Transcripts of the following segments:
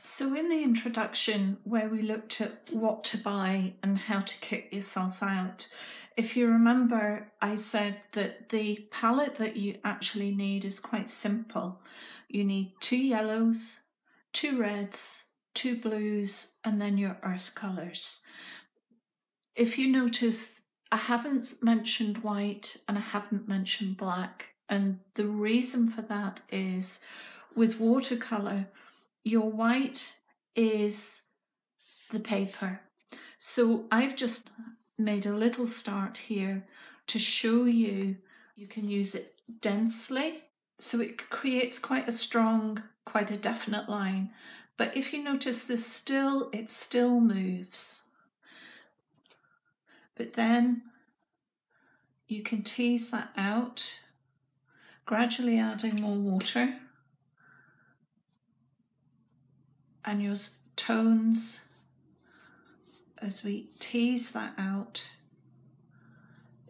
So, in the introduction, where we looked at what to buy and how to kit yourself out, if you remember, I said that the palette that you actually need is quite simple. You need two yellows, two reds, two blues, and then your earth colours. If you notice, I haven't mentioned white and I haven't mentioned black. And the reason for that is with watercolour, your white is the paper. So I've just made a little start here to show you you can use it densely. So it creates quite a strong, quite a definite line. But if you notice this still, it still moves. But then you can tease that out, gradually adding more water and your tones as we tease that out.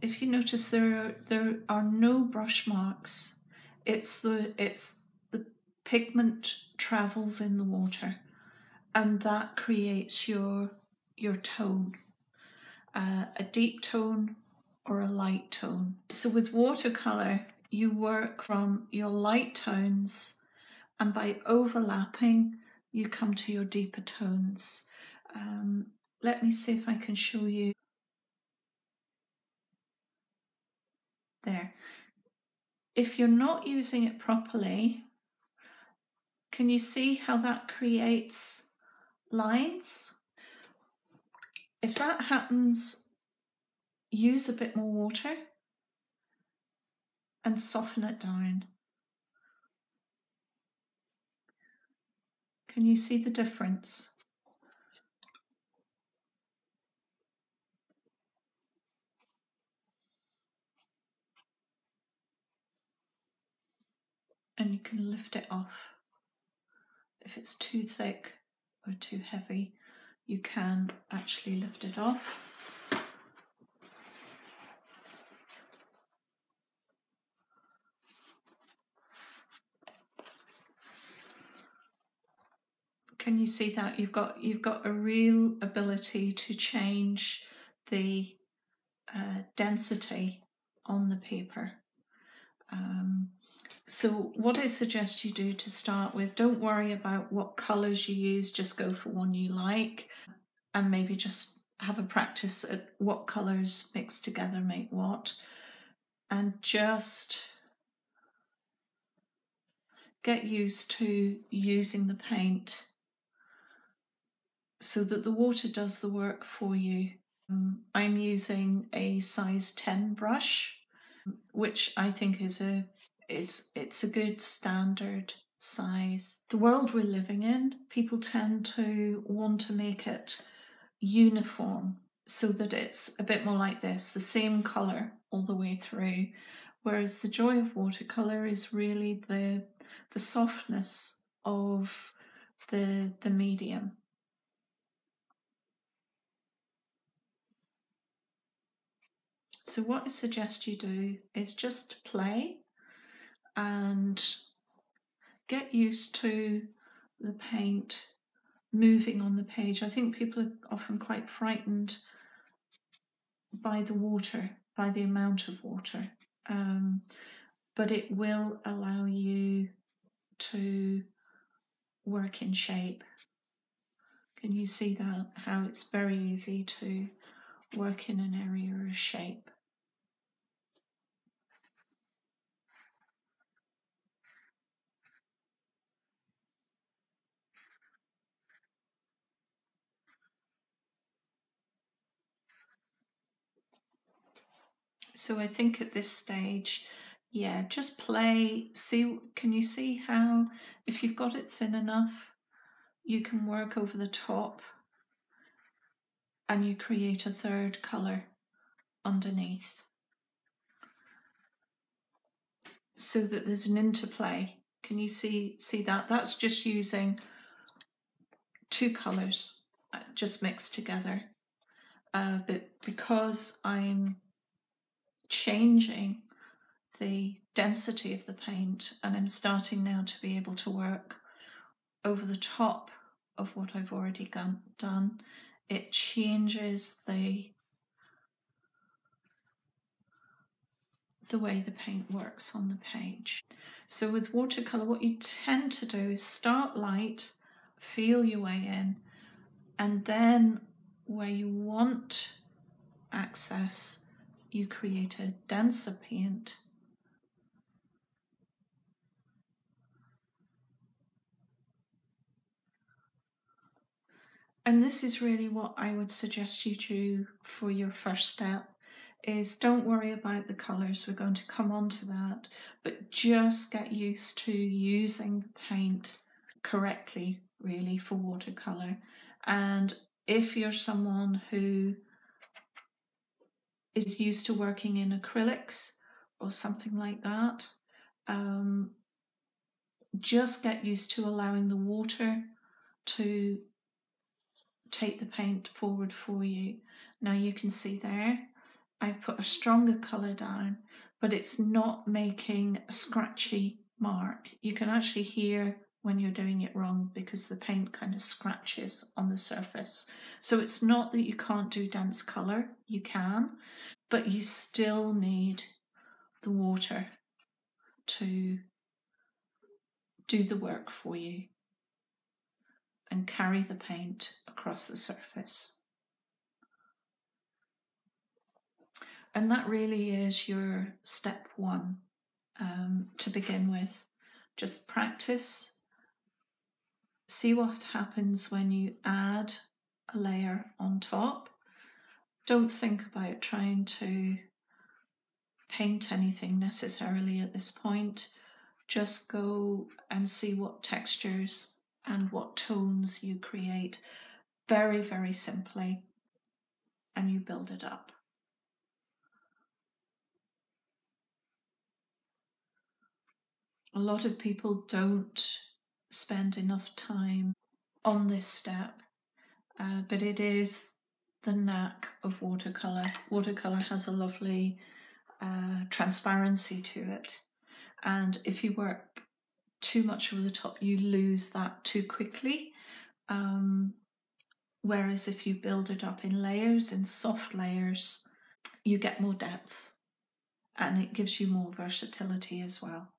If you notice there are, there are no brush marks, it's the it's the pigment travels in the water and that creates your your tone. Uh, a deep tone or a light tone. So with watercolor, you work from your light tones and by overlapping you come to your deeper tones. Um, let me see if I can show you. There. If you're not using it properly, can you see how that creates lines? If that happens, use a bit more water and soften it down. Can you see the difference? And you can lift it off. If it's too thick or too heavy, you can actually lift it off. Can you see that you've got you've got a real ability to change the uh, density on the paper. Um, so what I suggest you do to start with, don't worry about what colours you use, just go for one you like and maybe just have a practice at what colours mixed together make what and just get used to using the paint so that the water does the work for you. Um, I'm using a size 10 brush, which I think is a is it's a good standard size. The world we're living in, people tend to want to make it uniform so that it's a bit more like this, the same colour all the way through. Whereas the joy of watercolour is really the the softness of the the medium. So, what I suggest you do is just play and get used to the paint moving on the page. I think people are often quite frightened by the water, by the amount of water, um, but it will allow you to work in shape. Can you see that? How it's very easy to work in an area of shape. So I think at this stage, yeah, just play. See, can you see how, if you've got it thin enough, you can work over the top and you create a third colour underneath. So that there's an interplay. Can you see see that? That's just using two colours uh, just mixed together. Uh, but because I'm changing the density of the paint and I'm starting now to be able to work over the top of what I've already done. It changes the the way the paint works on the page. So with watercolour, what you tend to do is start light, feel your way in, and then where you want access, you create a denser paint. And this is really what I would suggest you do for your first step is don't worry about the colours, we're going to come on to that, but just get used to using the paint correctly, really, for watercolour. And if you're someone who is used to working in acrylics or something like that, um, just get used to allowing the water to take the paint forward for you. Now you can see there I've put a stronger colour down, but it's not making a scratchy mark. You can actually hear when you're doing it wrong because the paint kind of scratches on the surface. So it's not that you can't do dense colour, you can, but you still need the water to do the work for you and carry the paint across the surface. And that really is your step one um, to begin with. Just practice, see what happens when you add a layer on top. Don't think about trying to paint anything necessarily at this point. Just go and see what textures and what tones you create very, very simply, and you build it up. a lot of people don't spend enough time on this step, uh, but it is the knack of watercolour. Watercolour has a lovely uh, transparency to it, and if you work too much over the top, you lose that too quickly. Um, whereas if you build it up in layers, in soft layers, you get more depth and it gives you more versatility as well.